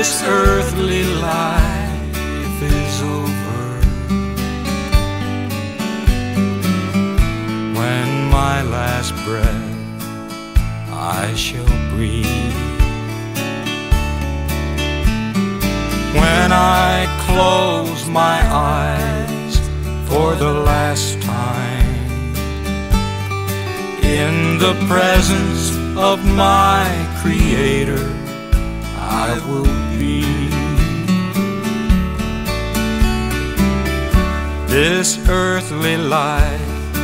this earthly life is over, when my last breath I shall breathe, when I close my eyes for the last time in the presence of my Creator, I will be. This earthly life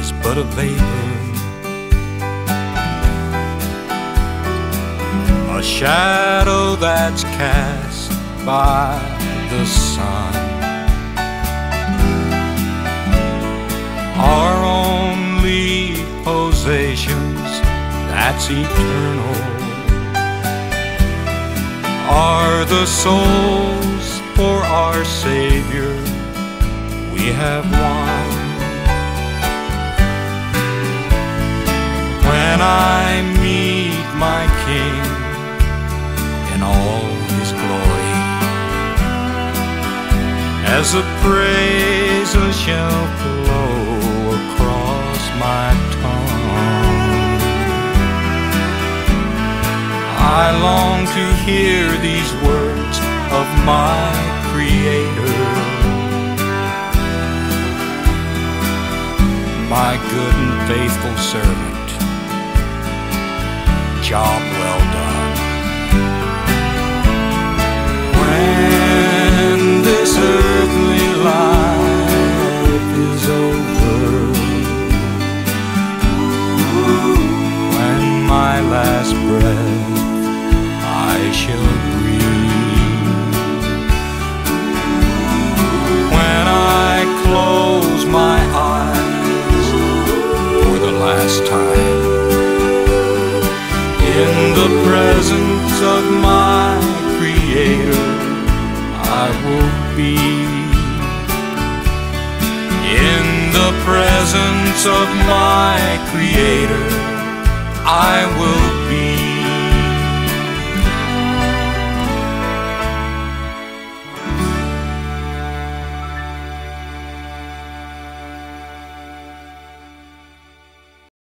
is but a vapor, a shadow that's cast by the sun. Our only possessions that's eternal the souls for our Savior we have won. When I meet my King in all his glory, as the praises shall flow across my tongue. I long to hear these my Creator. My good and faithful servant, job well done. When this earthly life is over, when my last breath I shall breathe. My Creator, I will be. In the presence of my Creator, I will.